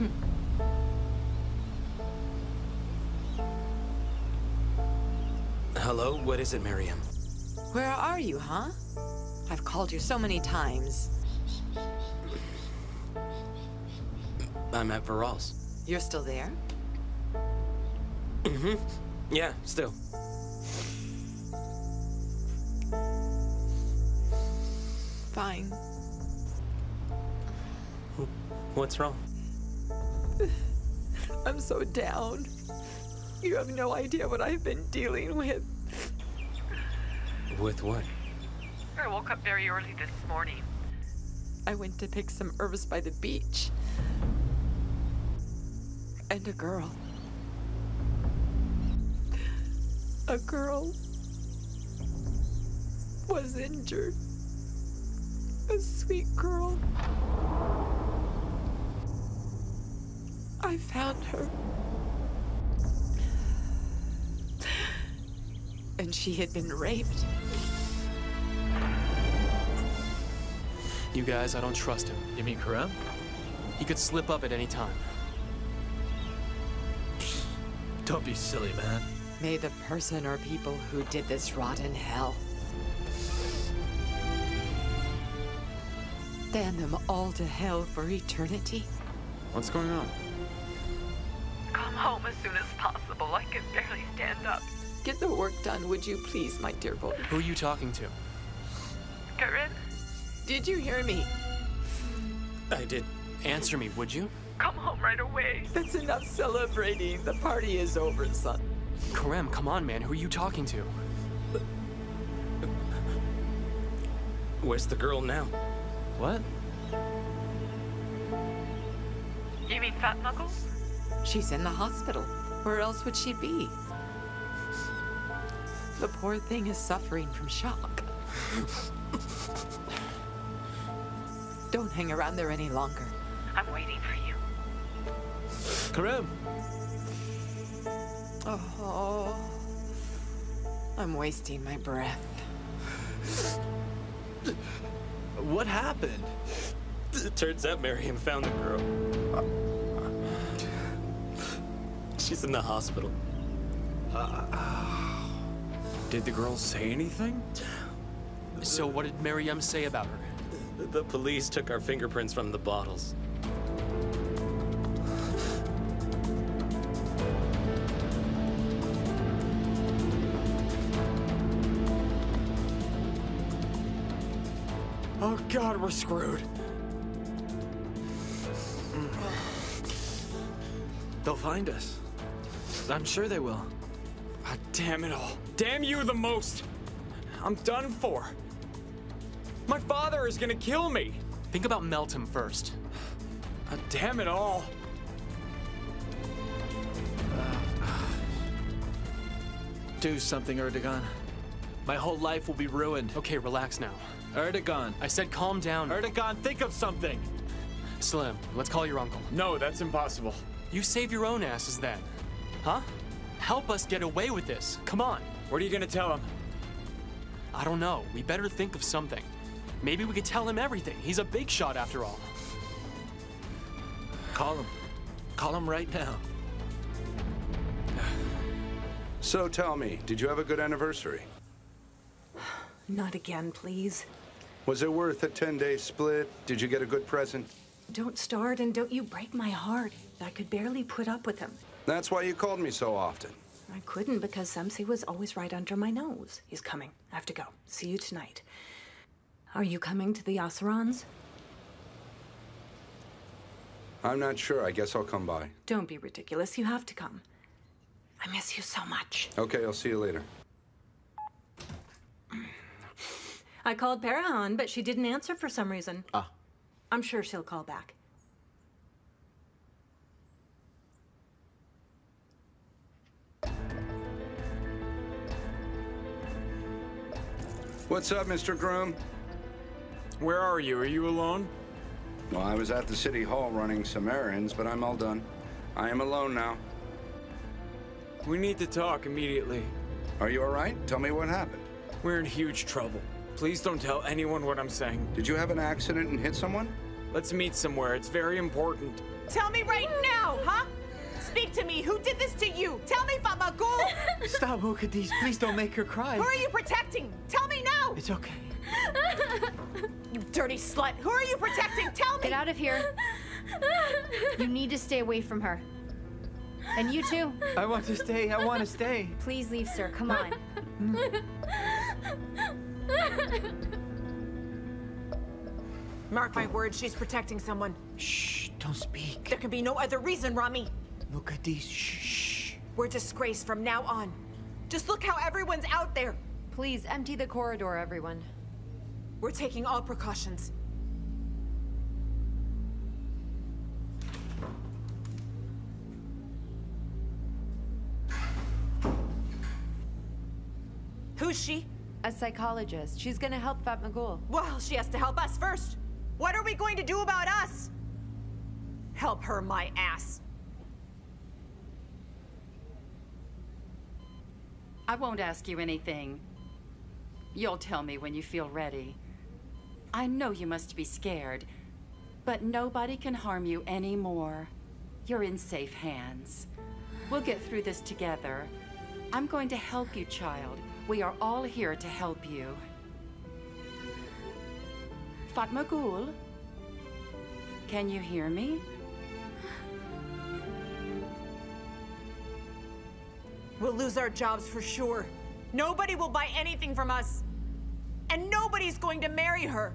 Hello, what is it, Miriam? Where are you, huh? I've called you so many times. I'm at Vural's. You're still there? Mm-hmm. Yeah, still. Fine. What's wrong? I'm so down. You have no idea what I've been dealing with. With what? I woke up very early this morning. I went to pick some herbs by the beach. And a girl. A girl was injured. A sweet girl. I found her. And she had been raped. You guys, I don't trust him. You mean Kerim? He could slip up at any time. Don't be silly, man. May the person or people who did this rot in hell. Damn them all to hell for eternity. What's going on? Come home as soon as possible. I can barely stand up. Get the work done, would you please, my dear boy? Who are you talking to? Kerim? Did you hear me? I did. Answer me, would you? Come home right away. That's enough celebrating. The party is over, son. Kerim, come on, man. Who are you talking to? Where's the girl now? What? You mean Fatmagul? She's in the hospital. Where else would she be? The poor thing is suffering from shock. Don't hang around there any longer. I'm waiting for you. Kerim! Oh, I'm wasting my breath. What happened? It turns out Miriam found the girl. She's in the hospital. Uh, uh, did the girl say anything? So what did Miriam say about her? The police took our fingerprints from the bottles. Oh god, we're screwed. They'll find us. I'm sure they will. Ah, damn it all. Damn you the most. I'm done for. My father is gonna kill me. Think about Meltem first. Ah, damn it all. Do something, Erdogan. My whole life will be ruined. Okay, relax now. Erdogan. I said calm down. Erdogan, think of something. Selim, let's call your uncle. No, that's impossible. You save your own asses then. Huh? Help us get away with this. Come on. What are you gonna tell him? I don't know. We better think of something. Maybe we could tell him everything. He's a big shot after all. Call him. Call him right now. So tell me, did you have a good anniversary? Not again, please. Was it worth a 10-day split? Did you get a good present? Don't start and don't you break my heart. I could barely put up with him. That's why you called me so often. I couldn't because Semsi was always right under my nose. He's coming. I have to go. See you tonight. Are you coming to the Oserons? I'm not sure. I guess I'll come by. Don't be ridiculous. You have to come. I miss you so much. Okay, I'll see you later. I called Perihan, but she didn't answer for some reason. Ah. I'm sure she'll call back. What's up, Mr. Groom? Where are you? Are you alone? Well, I was at the city hall running some errands, but I'm all done. I am alone now. We need to talk immediately. Are you all right? Tell me what happened. We're in huge trouble. Please don't tell anyone what I'm saying. Did you have an accident and hit someone? Let's meet somewhere. It's very important. Tell me right now, huh? Speak to me. Who did this to you? Tell me, Fatmagul. Stop, Mukaddes. Please don't make her cry. Who are you protecting? Tell me now. It's okay. You dirty slut. Who are you protecting? Tell me. Get out of here. You need to stay away from her. And you too. I want to stay. I want to stay. Please leave, sir. Come on. Mark my words, she's protecting someone. Shh, don't speak. There can be no other reason, Rahmi. Mukaddes, shh. We're disgraced from now on. Just look how everyone's out there. Please empty the corridor, everyone. We're taking all precautions. Who's she? A psychologist. She's gonna help Fatmagul. Well, she has to help us first. What are we going to do about us? Help her, my ass. I won't ask you anything. You'll tell me when you feel ready. I know you must be scared, but nobody can harm you anymore. You're in safe hands. We'll get through this together. I'm going to help you, child. We are all here to help you. Fatmagul? Can you hear me? We'll lose our jobs for sure. Nobody will buy anything from us. And nobody's going to marry her.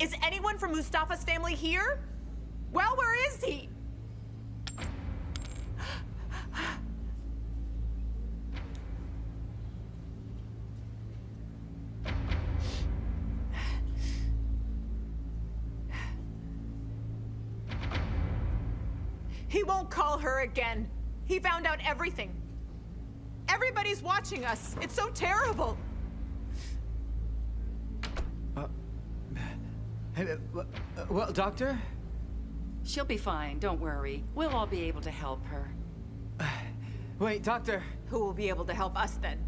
Is anyone from Mustafa's family here? Well, where is he? He won't call her again. He found out everything. Everybody's watching us. It's so terrible. Hey, uh, uh, well, doctor? She'll be fine, don't worry. We'll all be able to help her. Wait, doctor. Who will be able to help us then?